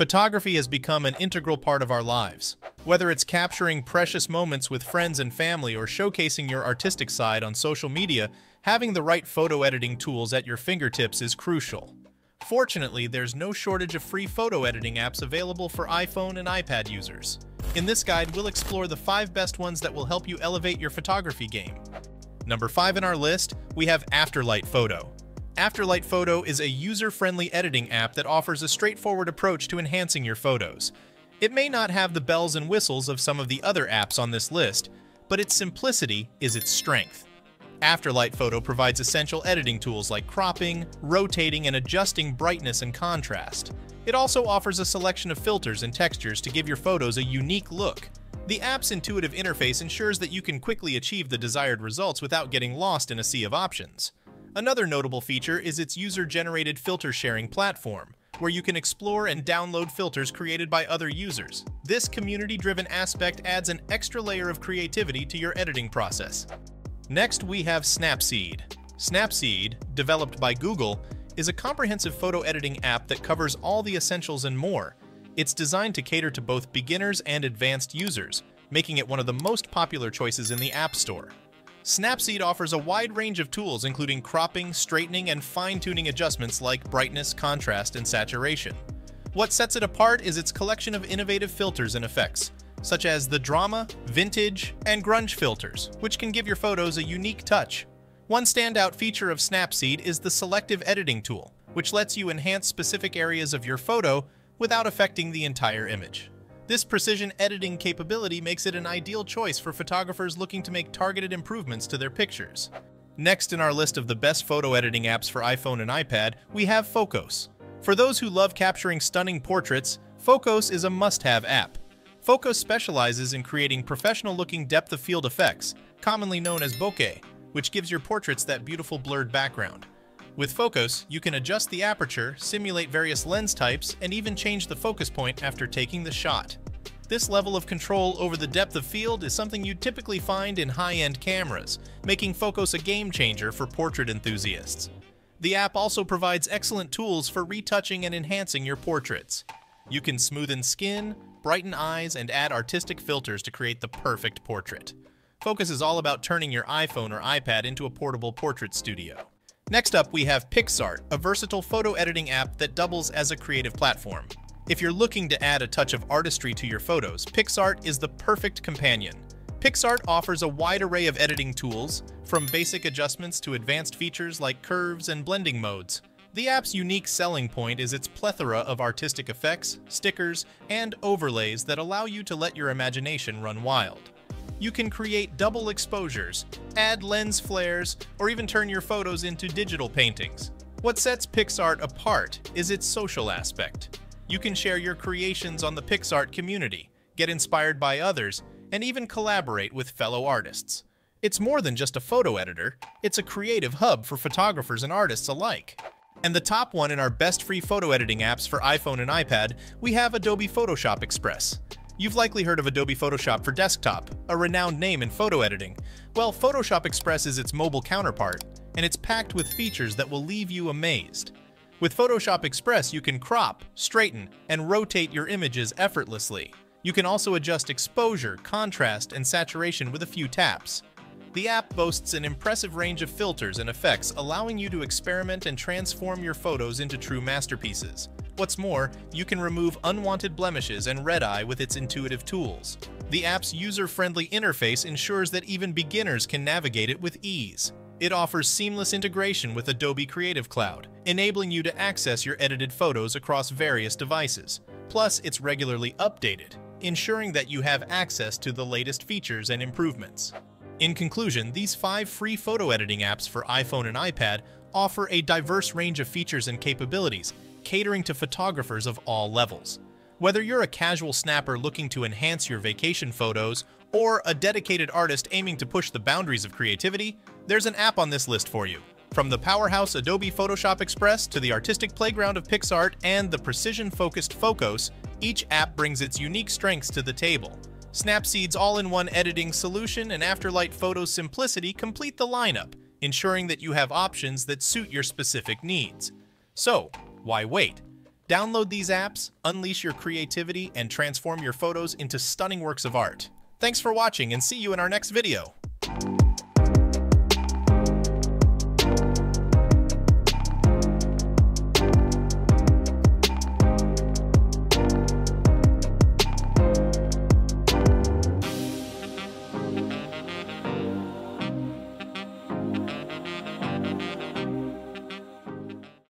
Photography has become an integral part of our lives. Whether it's capturing precious moments with friends and family or showcasing your artistic side on social media, having the right photo editing tools at your fingertips is crucial. Fortunately, there's no shortage of free photo editing apps available for iPhone and iPad users. In this guide, we'll explore the 5 best ones that will help you elevate your photography game. Number 5 in our list, we have Afterlight Photo. Afterlight Photo is a user-friendly editing app that offers a straightforward approach to enhancing your photos. It may not have the bells and whistles of some of the other apps on this list, but its simplicity is its strength. Afterlight Photo provides essential editing tools like cropping, rotating, and adjusting brightness and contrast. It also offers a selection of filters and textures to give your photos a unique look. The app's intuitive interface ensures that you can quickly achieve the desired results without getting lost in a sea of options. Another notable feature is its user-generated filter sharing platform, where you can explore and download filters created by other users. This community-driven aspect adds an extra layer of creativity to your editing process. Next, we have Snapseed. Snapseed, developed by Google, is a comprehensive photo editing app that covers all the essentials and more. It's designed to cater to both beginners and advanced users, making it one of the most popular choices in the App Store. Snapseed offers a wide range of tools including cropping, straightening, and fine-tuning adjustments like brightness, contrast, and saturation. What sets it apart is its collection of innovative filters and effects, such as the drama, vintage, and grunge filters, which can give your photos a unique touch. One standout feature of Snapseed is the selective editing tool, which lets you enhance specific areas of your photo without affecting the entire image. This precision editing capability makes it an ideal choice for photographers looking to make targeted improvements to their pictures. Next in our list of the best photo editing apps for iPhone and iPad, we have Focos. For those who love capturing stunning portraits, Focos is a must-have app. Focos specializes in creating professional-looking depth of field effects, commonly known as bokeh, which gives your portraits that beautiful blurred background. With Focos, you can adjust the aperture, simulate various lens types, and even change the focus point after taking the shot. This level of control over the depth of field is something you'd typically find in high-end cameras, making Focos a game changer for portrait enthusiasts. The app also provides excellent tools for retouching and enhancing your portraits. You can smoothen skin, brighten eyes, and add artistic filters to create the perfect portrait. Focos is all about turning your iPhone or iPad into a portable portrait studio. Next up, we have PicsArt, a versatile photo editing app that doubles as a creative platform. If you're looking to add a touch of artistry to your photos, PicsArt is the perfect companion. PicsArt offers a wide array of editing tools, from basic adjustments to advanced features like curves and blending modes. The app's unique selling point is its plethora of artistic effects, stickers, and overlays that allow you to let your imagination run wild you can create double exposures, add lens flares, or even turn your photos into digital paintings. What sets PicsArt apart is its social aspect. You can share your creations on the PicsArt community, get inspired by others, and even collaborate with fellow artists. It's more than just a photo editor, it's a creative hub for photographers and artists alike. And the top one in our best free photo editing apps for iPhone and iPad, we have Adobe Photoshop Express. You've likely heard of Adobe Photoshop for desktop, a renowned name in photo editing. Well, Photoshop Express is its mobile counterpart, and it's packed with features that will leave you amazed. With Photoshop Express, you can crop, straighten, and rotate your images effortlessly. You can also adjust exposure, contrast, and saturation with a few taps. The app boasts an impressive range of filters and effects, allowing you to experiment and transform your photos into true masterpieces. What's more, you can remove unwanted blemishes and red-eye with its intuitive tools. The app's user-friendly interface ensures that even beginners can navigate it with ease. It offers seamless integration with Adobe Creative Cloud, enabling you to access your edited photos across various devices. Plus, it's regularly updated, ensuring that you have access to the latest features and improvements. In conclusion, these five free photo editing apps for iPhone and iPad offer a diverse range of features and capabilities, catering to photographers of all levels. Whether you're a casual snapper looking to enhance your vacation photos or a dedicated artist aiming to push the boundaries of creativity, there's an app on this list for you. From the powerhouse Adobe Photoshop Express to the artistic playground of PicsArt and the precision-focused Focos, each app brings its unique strengths to the table. Snapseed's all-in-one editing solution and Afterlight Photo's simplicity complete the lineup, ensuring that you have options that suit your specific needs. So, why wait? Download these apps, unleash your creativity, and transform your photos into stunning works of art. Thanks for watching and see you in our next video.